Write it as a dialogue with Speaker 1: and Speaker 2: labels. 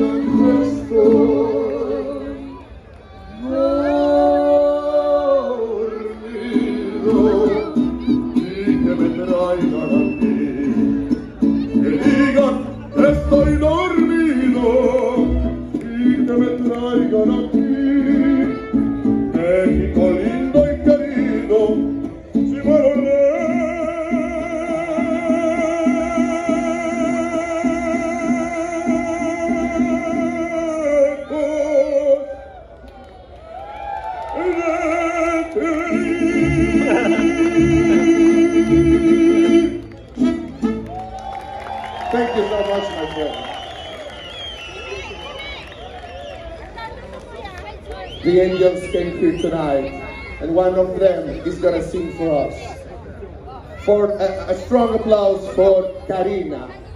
Speaker 1: Estoy dormido, y que me traigan a ti, que digan estoy dormido, y que me traigan a ti, México Thank you so much, my friend. The angels came here tonight, and one of them is gonna sing for us. For a, a strong applause for Karina.